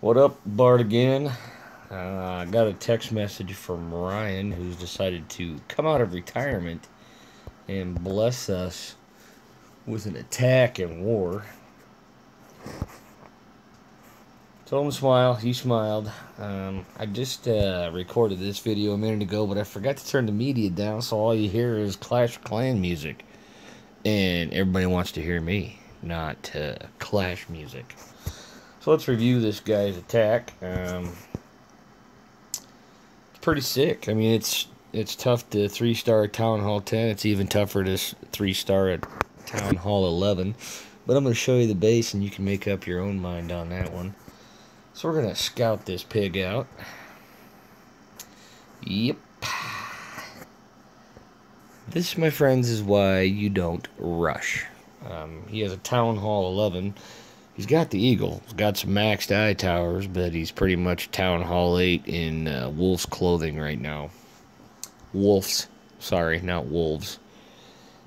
What up, Bart again? Uh, I got a text message from Ryan who's decided to come out of retirement and bless us with an attack and war. Told him to smile. He smiled. Um, I just uh, recorded this video a minute ago, but I forgot to turn the media down, so all you hear is Clash Clan music. And everybody wants to hear me, not uh, Clash music. So let's review this guy's attack. Um, it's pretty sick. I mean, it's it's tough to three star Town Hall 10. It's even tougher to three star at Town Hall 11. But I'm going to show you the base, and you can make up your own mind on that one. So we're going to scout this pig out. Yep. This, my friends, is why you don't rush. Um, he has a Town Hall 11 he's got the Eagle. He's got some maxed eye towers, but he's pretty much Town Hall 8 in uh, Wolf's clothing right now. Wolves. Sorry, not Wolves.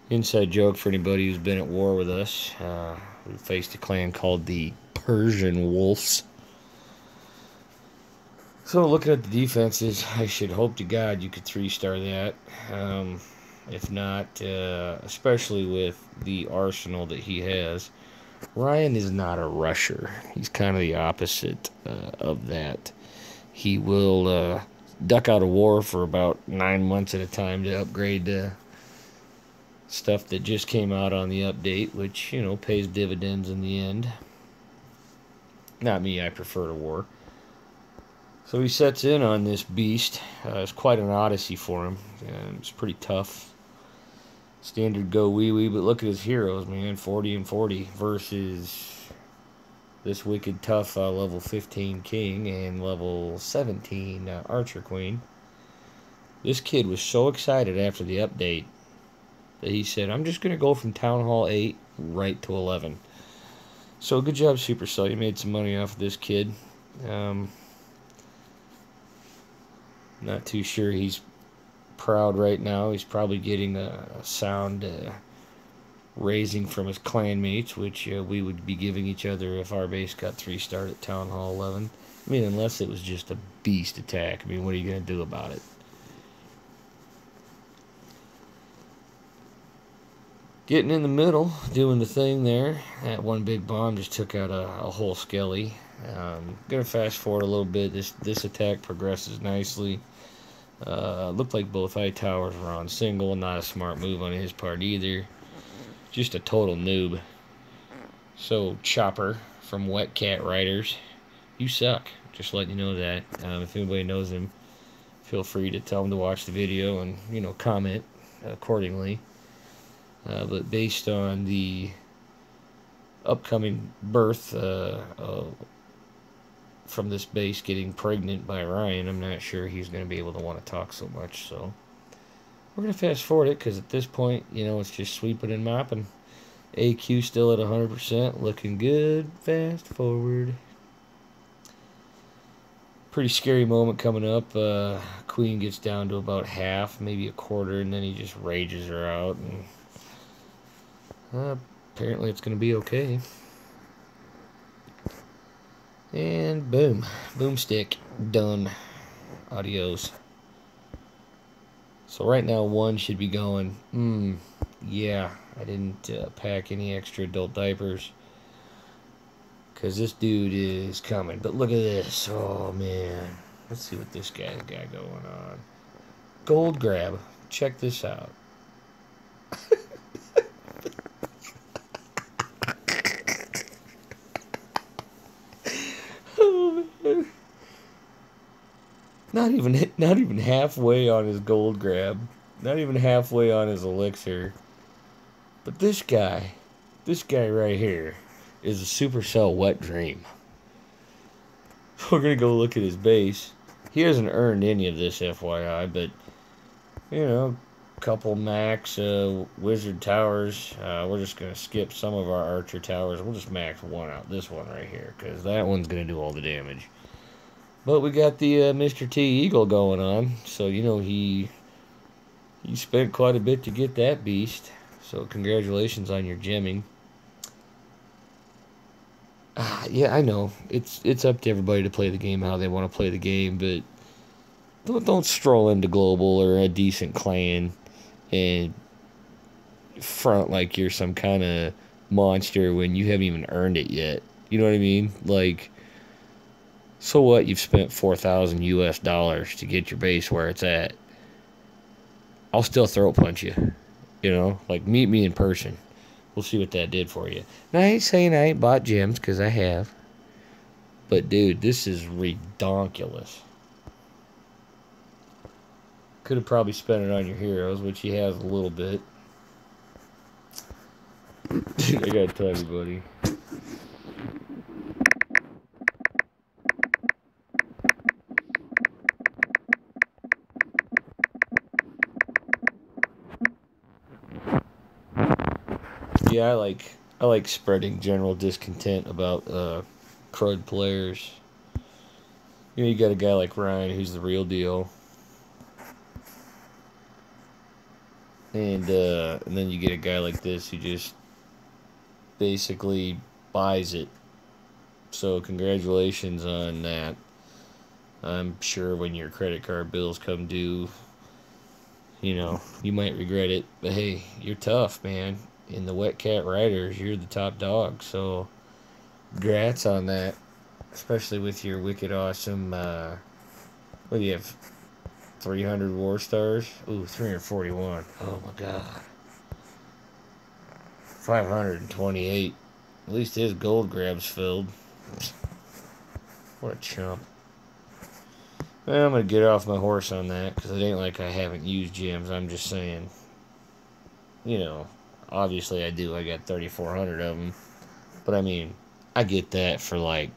Inside joke for anybody who's been at war with us. Uh, we faced a clan called the Persian Wolves. So looking at the defenses, I should hope to God you could three-star that. Um, if not, uh, especially with the arsenal that he has. Ryan is not a rusher. He's kind of the opposite uh, of that. He will uh, duck out of war for about nine months at a time to upgrade uh, stuff that just came out on the update, which, you know, pays dividends in the end. Not me, I prefer to war. So he sets in on this beast. Uh, it's quite an odyssey for him. it's pretty tough standard go wee wee, but look at his heroes, man. 40 and 40 versus this wicked tough uh, level 15 king and level 17 uh, archer queen. This kid was so excited after the update that he said, I'm just going to go from Town Hall 8 right to 11. So good job, Supercell. You made some money off of this kid. Um, not too sure he's proud right now. He's probably getting a, sound uh, raising from his clanmates, which uh, we would be giving each other if our base got three star at Town Hall 11. I mean, unless it was just a beast attack. I mean, what are you going to do about it? Getting in the middle, doing the thing there. That one big bomb just took out a, a whole skelly. Um, gonna fast forward a little bit. This this attack progresses nicely. Uh, looked like both high towers were on single. Not a smart move on his part either. Just a total noob. So, Chopper from Wet Cat Riders, you suck. Just letting you know that. Um, if anybody knows him, feel free to tell him to watch the video and, you know, comment accordingly. Uh, but based on the upcoming birth uh, from this base getting pregnant by Ryan, I'm not sure he's going to be able to want to talk so much. So we're going to fast forward it because at this point, you know, it's just sweeping and mopping. AQ still at 100%, looking good. Fast forward. Pretty scary moment coming up. Uh, Queen gets down to about half, maybe a quarter, and then he just rages her out. And uh, apparently, it's going to be okay. And boom. Boomstick. Done. Adios. So right now one should be going, hmm, yeah, I didn't uh, pack any extra adult diapers. Because this dude is coming. But look at this. Oh, man. Let's see what this guy's got going on. Gold grab. Check this out. Not even not even halfway on his gold grab. Not even halfway on his elixir. But this guy, this guy right here, is a supercell wet dream. We're gonna go look at his base. He hasn't earned any of this FYI, but you know, couple max uh, wizard towers. Uh, we're just gonna skip some of our archer towers. We'll just max one out. This one right here, because that one's gonna do all the damage. But we got the uh, Mr. T Eagle going on, so you know he he spent quite a bit to get that beast. So congratulations on your gemming. Uh, yeah, I know. It's it's up to everybody to play the game how they want to play the game, but don't don't stroll into global or a decent clan and front like you're some kind of monster when you haven't even earned it yet. You know what I mean? Like so what? You've spent 4,000 US dollars to get your base where it's at. I'll still throat punch you. You know, like meet me in person. We'll see what that did for you. Now, I ain't saying I ain't bought gems because I have. But dude, this is redonkulous. Could have probably spent it on your heroes, which he has a little bit. Dude, I gotta tell you, buddy. Yeah, I like I like spreading general discontent about uh, crud players. You know, you got a guy like Ryan who's the real deal, and uh, and then you get a guy like this who just basically buys it. So congratulations on that. I'm sure when your credit card bills come due, you know, you might regret it. But hey, you're tough, man in the Wet Cat Riders, you're the top dog. So, grats on that, especially with your wicked awesome. Uh, what do you have? 300 war stars? Ooh, 341. Oh my god. 528. At least his gold grab's filled. What a chump. Well, I'm going to get off my horse on that because it ain't like I haven't used gems. I'm just saying, you know, Obviously, I do. I got 3,400 of them. But I mean, I get that for like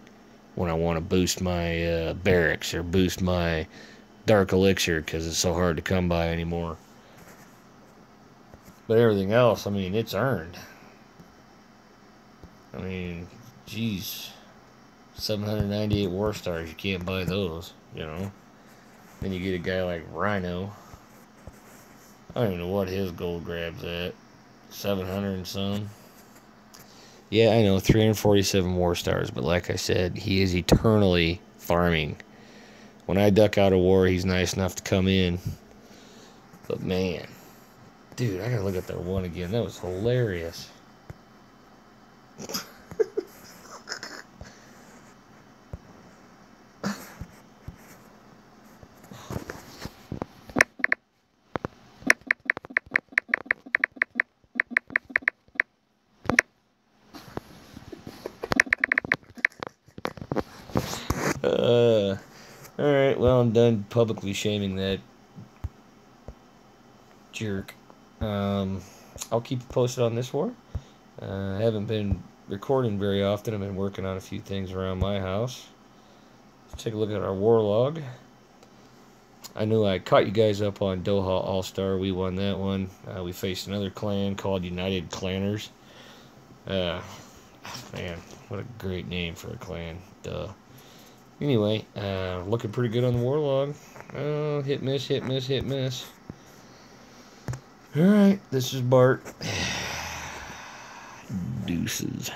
when I want to boost my uh, barracks or boost my dark elixir because it's so hard to come by anymore. But everything else, I mean, it's earned. I mean, geez, 798 war stars, you can't buy those, you know. Then you get a guy like Rhino. I don't even know what his gold grab's at. 700 and some. Yeah, I know, 347 war stars, but like I said, he is eternally farming. When I duck out of war, he's nice enough to come in. But man, dude, I gotta look at that one again. That was hilarious. Uh, all right. Well, I'm done publicly shaming that jerk. Um, I'll keep posted on this war. Uh, I haven't been recording very often. I've been working on a few things around my house. Let's take a look at our war log. I knew I caught you guys up on Doha All Star. We won that one. Uh, we faced another clan called United Clanners. Uh, man, what a great name for a clan. Duh. Anyway, uh, looking pretty good on the Warlog. Oh, hit miss, hit miss, hit miss. Alright, this is Bart. Deuces.